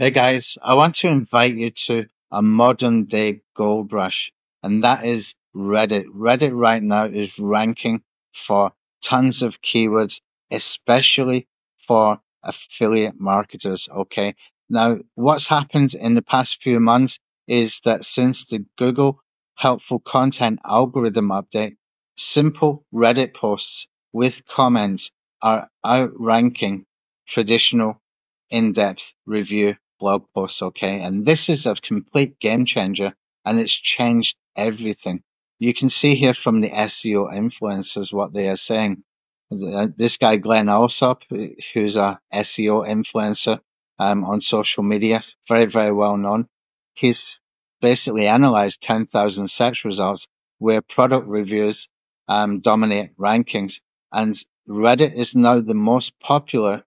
Hey guys, I want to invite you to a modern day gold rush, and that is Reddit. Reddit right now is ranking for tons of keywords, especially for affiliate marketers. Okay. Now, what's happened in the past few months is that since the Google helpful content algorithm update, simple Reddit posts with comments are outranking traditional in-depth review blog posts, okay? And this is a complete game changer and it's changed everything. You can see here from the SEO influencers what they are saying. Uh, this guy, Glenn Allsop, who's a SEO influencer um, on social media, very, very well known. He's basically analyzed 10,000 search results where product reviews um, dominate rankings. And Reddit is now the most popular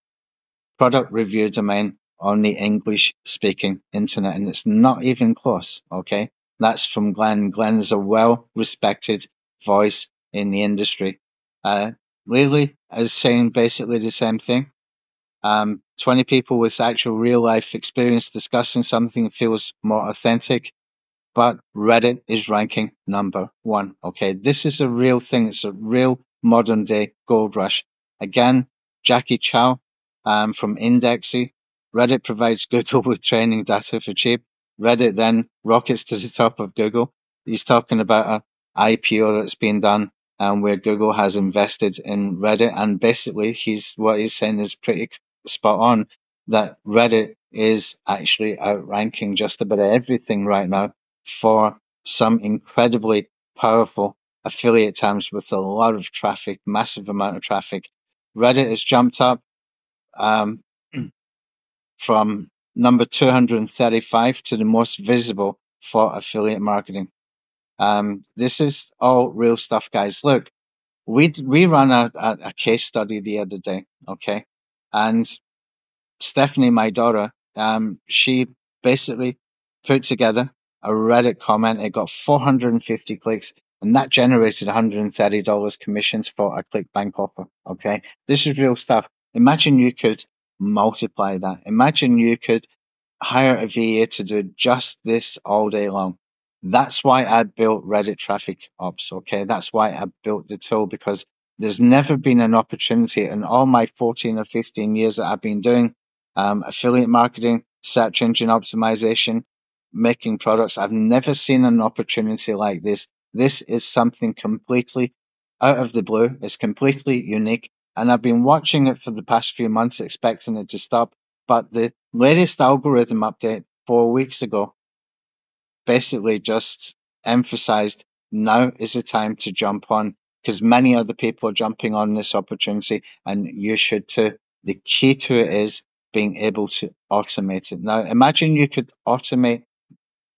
product review domain on the English speaking internet. And it's not even close. Okay. That's from Glenn. Glenn is a well respected voice in the industry. Uh, Lily is saying basically the same thing. Um, 20 people with actual real life experience discussing something feels more authentic, but Reddit is ranking number one. Okay. This is a real thing. It's a real modern day gold rush. Again, Jacky Chou um, from Indexsy Reddit provides Google with training data for cheap. Reddit then rockets to the top of Google. He's talking about a IPO that's been done um, where Google has invested in Reddit. And basically, he's what he's saying is pretty spot on that Reddit is actually outranking just about everything right now for some incredibly powerful affiliate terms with a lot of traffic, massive amount of traffic. Reddit has jumped up um, from number 235 to the most visible for affiliate marketing. Um, this is all real stuff, guys. Look, we we ran a, a, a case study the other day, okay, and Stephanie, my daughter, um, she basically put together a Reddit comment. It got 450 clicks, and that generated $130 commissions for a ClickBank offer. Okay, this is real stuff. Imagine you could multiply that. Imagine you could hire a VA to do just this all day long. That's why I built Reddit Traffic Ops. Okay. That's why I built the tool because there's never been an opportunity in all my 14 or 15 years that I've been doing um, affiliate marketing, search engine optimization, making products. I've never seen an opportunity like this. This is something completely out of the blue. It's completely unique and I've been watching it for the past few months, expecting it to stop. But the latest algorithm update four weeks ago basically just emphasized now is the time to jump on because many other people are jumping on this opportunity and you should too. The key to it is being able to automate it. Now, imagine you could automate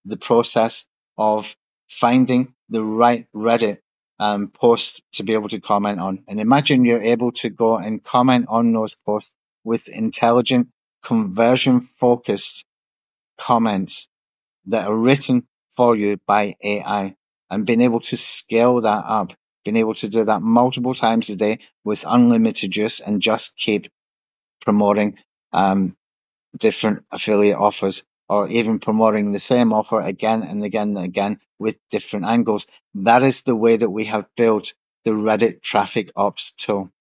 the process of finding the right Reddit um, post to be able to comment on. And imagine you're able to go and comment on those posts with intelligent, conversion focused comments that are written for you by AI and being able to scale that up, being able to do that multiple times a day with unlimited use and just keep promoting um, different affiliate offers or even promoting the same offer again and again and again with different angles. That is the way that we have built the Reddit traffic ops tool.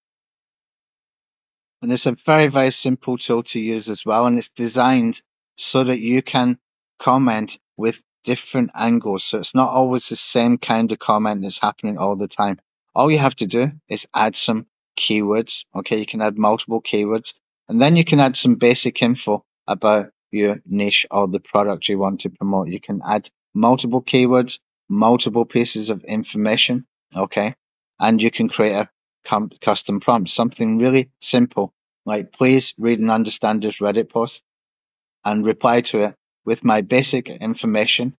And it's a very, very simple tool to use as well. And it's designed so that you can comment with different angles. So it's not always the same kind of comment that's happening all the time. All you have to do is add some keywords. Okay. You can add multiple keywords and then you can add some basic info about your niche or the product you want to promote. You can add multiple keywords, multiple pieces of information, okay? And you can create a custom prompt, something really simple, like please read and understand this Reddit post and reply to it with my basic information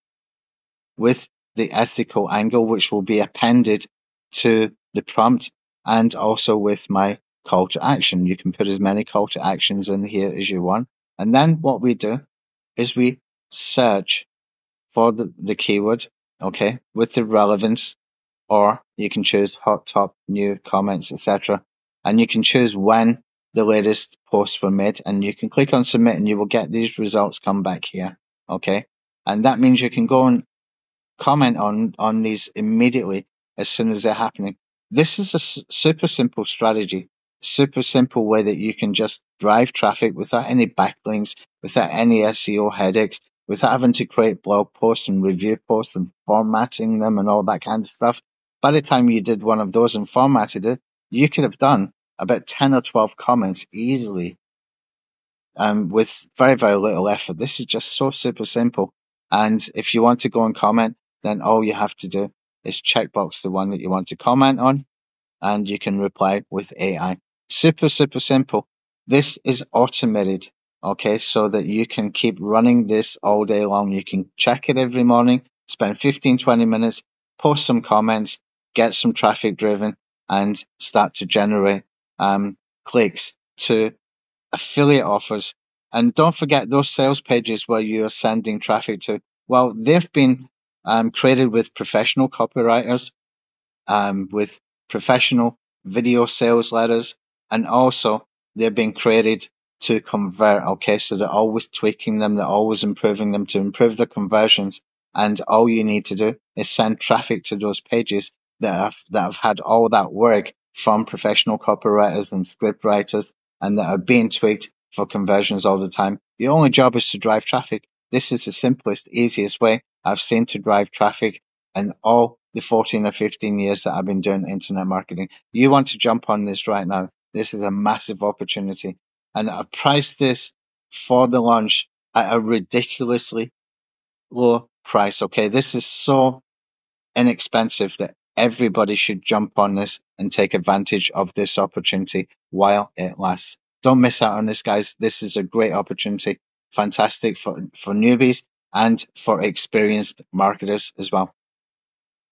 with the ethical angle, which will be appended to the prompt and also with my call to action. You can put as many call to actions in here as you want. And then what we do is we search for the, the keyword, okay, with the relevance, or you can choose hot, top, new, comments, etc. And you can choose when the latest posts were made and you can click on submit and you will get these results come back here. Okay. And that means you can go and comment on, on these immediately as soon as they're happening. This is a super simple strategy, super simple way that you can just drive traffic without any backlinks, without any SEO headaches, without having to create blog posts and review posts and formatting them and all that kind of stuff. By the time you did one of those and formatted it, you could have done about 10 or 12 comments easily um, with very, very little effort. This is just so super simple. And if you want to go and comment, then all you have to do is checkbox the one that you want to comment on and you can reply with AI. Super, super simple. This is automated. Okay. So that you can keep running this all day long. You can check it every morning, spend 15, 20 minutes, post some comments, get some traffic driven and start to generate um, clicks to affiliate offers. And don't forget those sales pages where you are sending traffic to. Well, they've been um, created with professional copywriters, um, with professional video sales letters, and also they're being created to convert. Okay, so they're always tweaking them, they're always improving them to improve the conversions. And all you need to do is send traffic to those pages that have that have had all that work from professional copywriters and script writers and that are being tweaked for conversions all the time. Your only job is to drive traffic. This is the simplest, easiest way I've seen to drive traffic in all the 14 or 15 years that I've been doing internet marketing. You want to jump on this right now. This is a massive opportunity. And I priced this for the launch at a ridiculously low price. Okay. This is so inexpensive that everybody should jump on this and take advantage of this opportunity while it lasts. Don't miss out on this, guys. This is a great opportunity. Fantastic for, for newbies and for experienced marketers as well.